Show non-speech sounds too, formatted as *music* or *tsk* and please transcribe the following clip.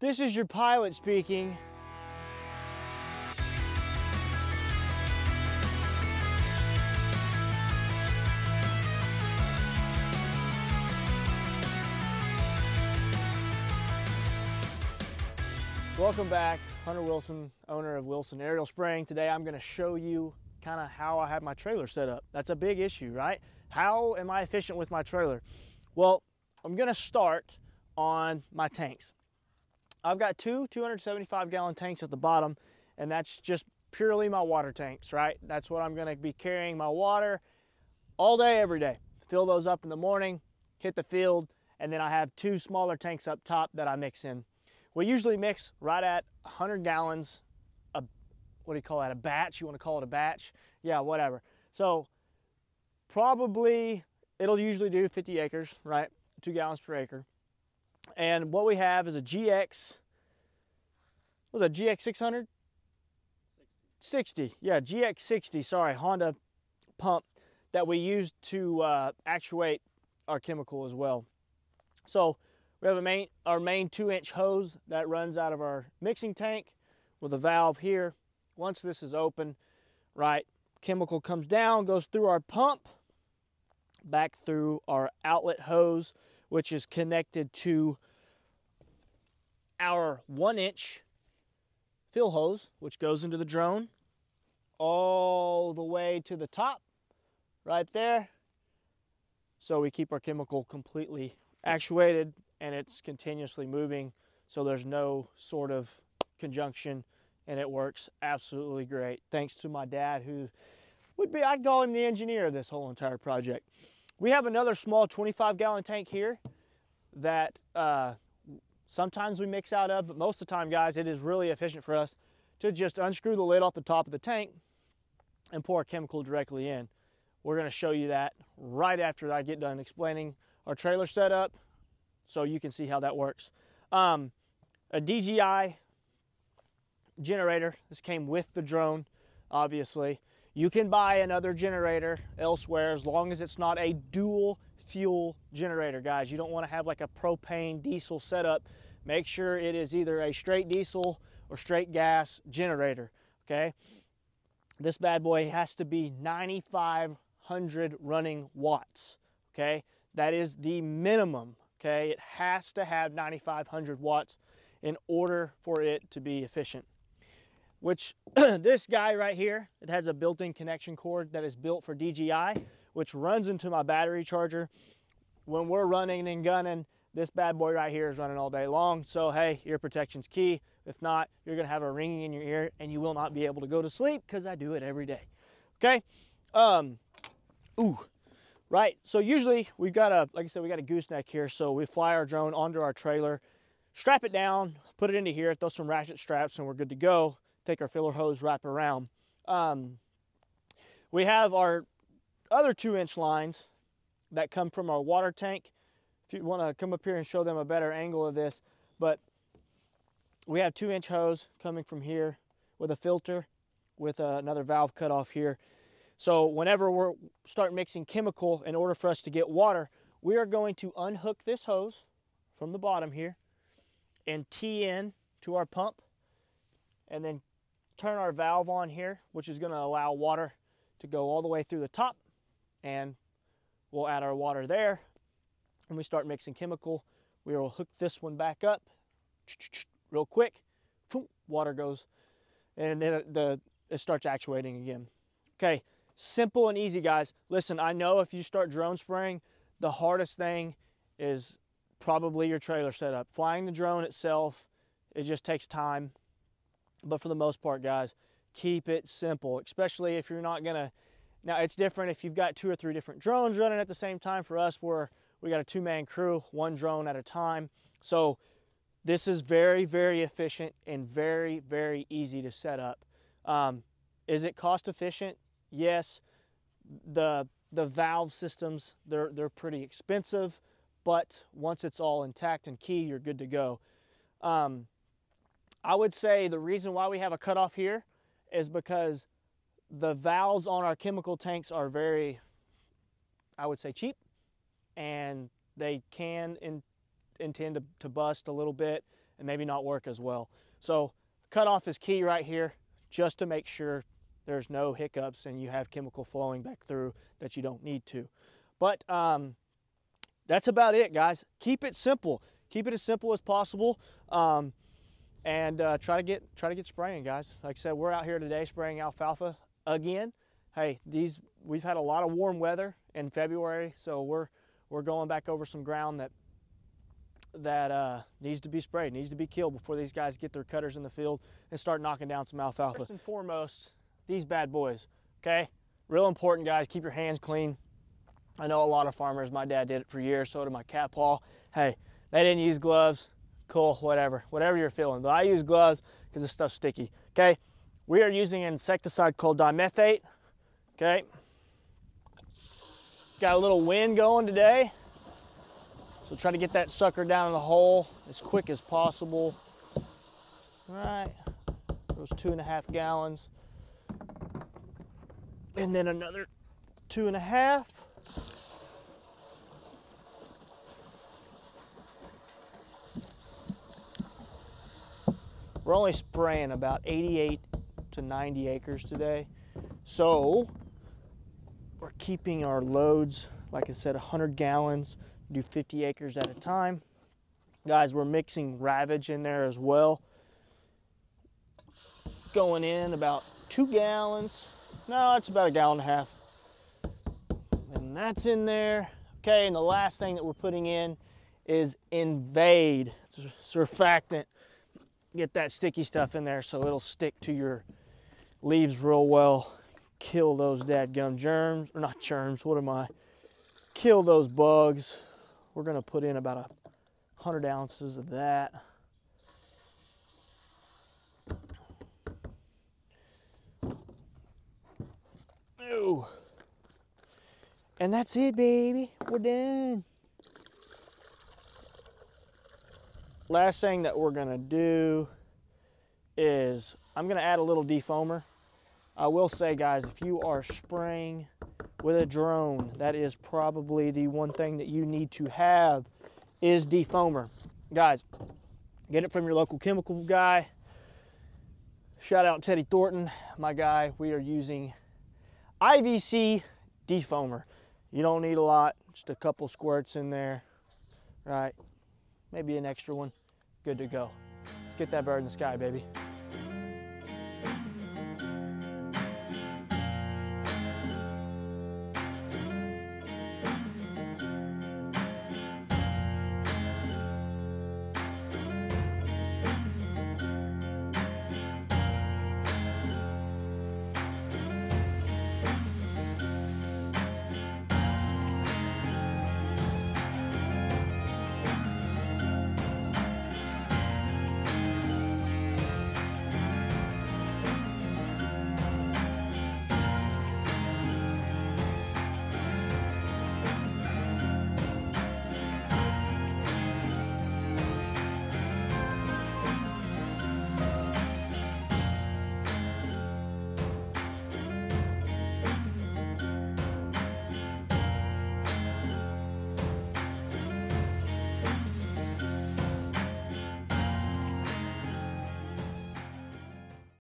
This is your pilot speaking. Welcome back, Hunter Wilson, owner of Wilson Aerial Spraying. Today I'm gonna show you kind of how I have my trailer set up. That's a big issue, right? How am I efficient with my trailer? Well, I'm gonna start on my tanks. I've got two 275 gallon tanks at the bottom, and that's just purely my water tanks, right? That's what I'm gonna be carrying my water all day, every day. Fill those up in the morning, hit the field, and then I have two smaller tanks up top that I mix in. We usually mix right at 100 gallons, a, what do you call that, a batch? You wanna call it a batch? Yeah, whatever. So probably, it'll usually do 50 acres, right? Two gallons per acre. And what we have is a GX, what was a GX 600? 60. 60, yeah, GX 60, sorry, Honda pump that we use to uh, actuate our chemical as well. So we have a main, our main two inch hose that runs out of our mixing tank with a valve here. Once this is open, right, chemical comes down, goes through our pump, back through our outlet hose, which is connected to our one inch fill hose, which goes into the drone all the way to the top right there. So we keep our chemical completely actuated and it's continuously moving. So there's no sort of conjunction and it works absolutely great. Thanks to my dad who would be, I'd call him the engineer of this whole entire project. We have another small 25 gallon tank here that uh, sometimes we mix out of, but most of the time, guys, it is really efficient for us to just unscrew the lid off the top of the tank and pour chemical directly in. We're gonna show you that right after I get done explaining our trailer setup so you can see how that works. Um, a DJI generator, this came with the drone, obviously. You can buy another generator elsewhere as long as it's not a dual fuel generator, guys. You don't want to have like a propane diesel setup. Make sure it is either a straight diesel or straight gas generator, okay? This bad boy has to be 9,500 running watts, okay? That is the minimum, okay? It has to have 9,500 watts in order for it to be efficient which *clears throat* this guy right here, it has a built-in connection cord that is built for DJI, which runs into my battery charger. When we're running and gunning, this bad boy right here is running all day long. So hey, ear protection's key. If not, you're gonna have a ringing in your ear and you will not be able to go to sleep because I do it every day. Okay. Um, ooh, right. So usually we've got a, like I said, we got a gooseneck here. So we fly our drone onto our trailer, strap it down, put it into here, throw some ratchet straps and we're good to go take our filler hose, wrap around. Um, we have our other two inch lines that come from our water tank. If you want to come up here and show them a better angle of this, but we have two inch hose coming from here with a filter with uh, another valve cut off here. So whenever we're start mixing chemical in order for us to get water, we are going to unhook this hose from the bottom here and tee in to our pump and then turn our valve on here, which is going to allow water to go all the way through the top. And we'll add our water there. And we start mixing chemical. We will hook this one back up *tsk* real quick. Water goes, and then the, it starts actuating again. Okay, simple and easy, guys. Listen, I know if you start drone spraying, the hardest thing is probably your trailer setup. Flying the drone itself, it just takes time. But for the most part, guys, keep it simple, especially if you're not gonna, now it's different if you've got two or three different drones running at the same time. For us, we're, we got a two man crew, one drone at a time. So this is very, very efficient and very, very easy to set up. Um, is it cost efficient? Yes. The, the valve systems, they're, they're pretty expensive, but once it's all intact and key, you're good to go. Um, I would say the reason why we have a cutoff here is because the valves on our chemical tanks are very, I would say cheap, and they can in, intend to, to bust a little bit and maybe not work as well. So cutoff is key right here just to make sure there's no hiccups and you have chemical flowing back through that you don't need to. But um, that's about it, guys. Keep it simple. Keep it as simple as possible. Um, and uh, try to get try to get spraying, guys. Like I said, we're out here today spraying alfalfa again. Hey, these we've had a lot of warm weather in February, so we're we're going back over some ground that that uh, needs to be sprayed, needs to be killed before these guys get their cutters in the field and start knocking down some alfalfa. First and foremost, these bad boys, okay? Real important, guys, keep your hands clean. I know a lot of farmers, my dad did it for years, so did my cat paw. Hey, they didn't use gloves, cool, whatever, whatever you're feeling. But I use gloves because this stuff's sticky, okay? We are using an insecticide called dimethoate, okay? Got a little wind going today. So try to get that sucker down in the hole as quick as possible. All right, those two and a half gallons. And then another two and a half. We're only spraying about 88 to 90 acres today. So we're keeping our loads, like I said, 100 gallons do 50 acres at a time. Guys, we're mixing Ravage in there as well. Going in about two gallons. No, it's about a gallon and a half. And that's in there. Okay, and the last thing that we're putting in is Invade. It's a surfactant. Get that sticky stuff in there so it'll stick to your leaves real well. Kill those dadgum germs, or not germs, what am I? Kill those bugs. We're to put in about a 100 ounces of that. Oh. And that's it, baby. We're done. Last thing that we're gonna do is I'm gonna add a little defoamer. I will say, guys, if you are spraying with a drone, that is probably the one thing that you need to have is defoamer. Guys, get it from your local chemical guy. Shout out Teddy Thornton, my guy. We are using IVC defoamer. You don't need a lot, just a couple squirts in there, right? Maybe an extra one. Good to go. Let's get that bird in the sky, baby.